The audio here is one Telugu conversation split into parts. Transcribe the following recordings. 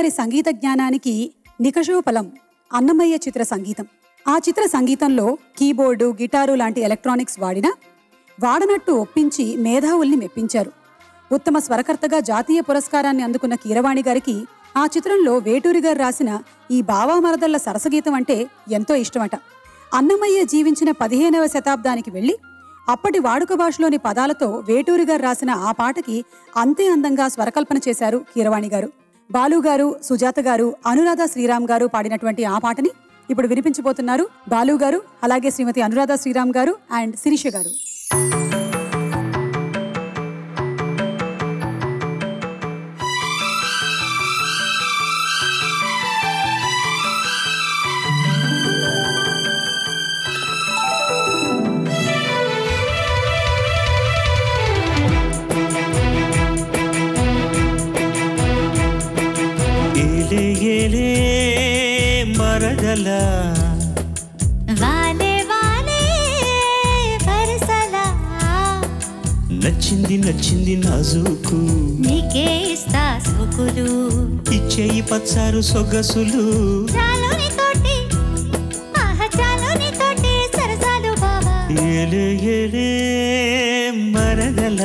గారి సంగీత జ్ఞానానికి నికషోపలం అన్నమయ్య చిత్ర సంగీతం. ఆ చిత్ర సంగీతంలో కీబోర్డు గిటారు లాంటి ఎలక్ట్రానిక్స్ వాడిన వాడనట్టు ఒప్పించి మేధావుల్ని మెప్పించారు. ఉత్తమ స్వరకర్తగా జాతీయ పురస్కారాన్ని అందుకున్న కీరవాణి గారికి ఆ చిత్రంలో వేటూరి గారు రాసిన ఈ బావా మరదళ్ళ సరసగీతం అంటే ఎంతో ఇష్టమట. అన్నమయ్య జీవించిన పదిహేనవ శతాబ్దానికి వెళ్ళి అప్పటి వాడుక భాషలోని పదాలతో వేటూరి గారు రాసిన ఆ పాటకి అంతే అందంగా స్వరకల్పన చేశారు కీరవాణి గారు. బాలు గారు సుజాత గారు అనురాధ శ్రీరామ్ గారు పాడినటువంటి ఆ పాటని ఇప్పుడు వినిపించబోతున్నారు. బాలు గారు అలాగే శ్రీమతి అనురాధ శ్రీరామ్ గారు అండ్ శిరీష గారు. ఏలే మరదల వాలే వాలే వరసలా నచ్చింది నచ్చింది నాజుకు నీకే ఇస్తా సుకులు ఇచ్చేయి పచ్చారు సొగసులు చాలుని తోటి ఆహ చాలుని తోటి సరసాలు బావా ఏలే ఏలే మరదల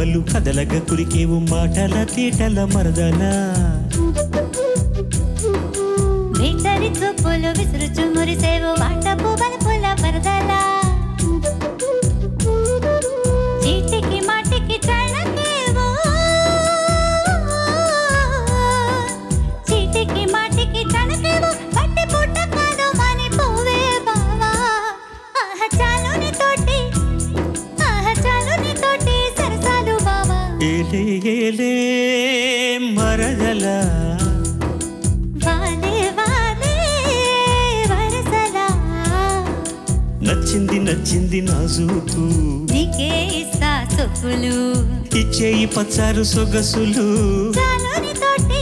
గాటపు కదలగ కురికేవు మాటల తీటల మరదల వింటరి చూపులు విసురుచు మురిసేవు వాటపు బలుపుల వరదలా ఏలే ఏలే వరసలా. నచ్చింది నచ్చింది నాజుకు నీకే ఇస్తా సొప్పులు. ఇచ్చేయి పచ్చారు సొగసులు. తోటి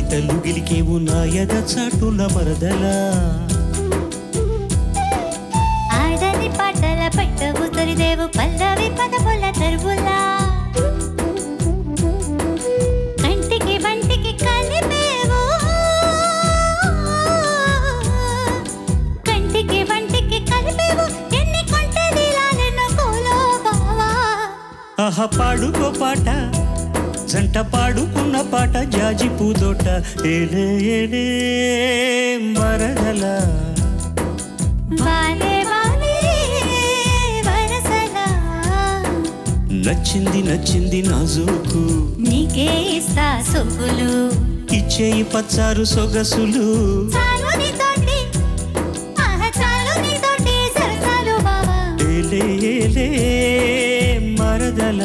కవితలు గిలికేవు నాయద చాటుల మరదల. ఆడని పాటల పట్టవు తొరిదేవు పల్లవి పదముల తరువులా. కంటికి వంటికి కలిపేవు. కంటికి వంటికి కలిపేవు. ఎన్ని కొంటది లాలెన్న కోలో బావా. ఆహ పాడుకో పాట. జంట పాడుకున్న పాట జాజి పూదోట ఏలే ఏలే వరసలా. నచ్చింది నచ్చింది నాజుకు. నీకే ఇస్తా సొప్పులు ఇచ్చేయి పచ్చారు సొగసులు. ఏలే ఏలే మరదల